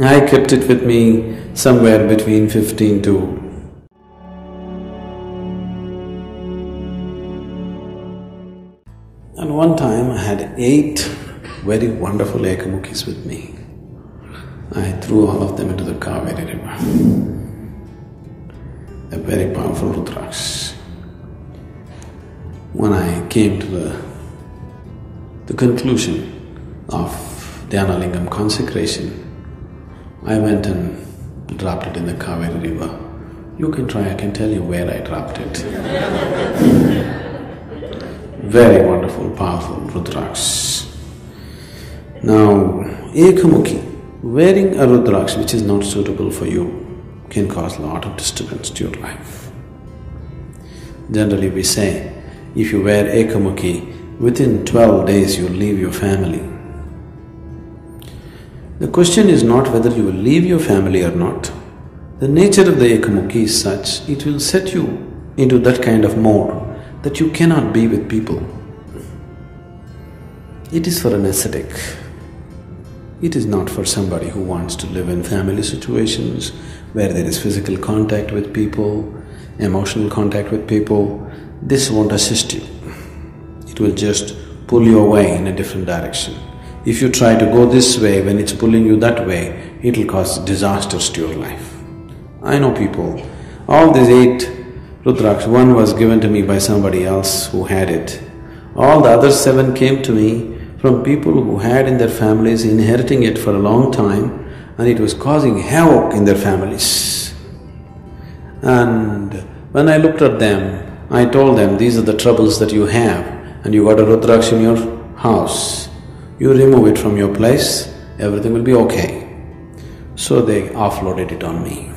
I kept it with me somewhere between 15 to And one time I had eight very wonderful Ekamukhis with me. I threw all of them into the Kaveri river. A very powerful Rudraksh. When I came to the, the conclusion of Dhyanalingam consecration, I went and dropped it in the Kaveri river. You can try, I can tell you where I dropped it. Very wonderful, powerful Rudraksh. Now, Ekamukhi, wearing a Rudraksh which is not suitable for you can cause a lot of disturbance to your life. Generally we say, if you wear Ekamukhi, within twelve days you'll leave your family. The question is not whether you will leave your family or not. The nature of the Ekamukhi is such, it will set you into that kind of mode that you cannot be with people. It is for an ascetic. It is not for somebody who wants to live in family situations where there is physical contact with people, emotional contact with people. This won't assist you. It will just pull you away in a different direction. If you try to go this way when it's pulling you that way, it'll cause disasters to your life. I know people, all these eight Rudraksh, one was given to me by somebody else who had it. All the other seven came to me from people who had in their families inheriting it for a long time and it was causing havoc in their families. And when I looked at them, I told them, these are the troubles that you have and you got a Rudraksh in your house. You remove it from your place, everything will be okay. So they offloaded it on me.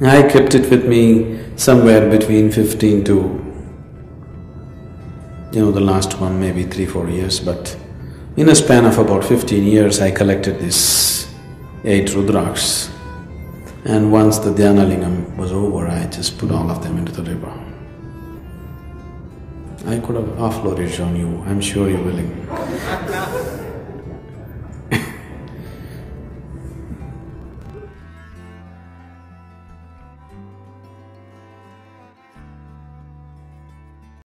I kept it with me somewhere between fifteen to, you know, the last one maybe three, four years, but in a span of about fifteen years I collected these eight Rudrakshs. And once the Dhyanalingam was over, I just put all of them into the river. I could have offloaded it on you, I'm sure you're willing.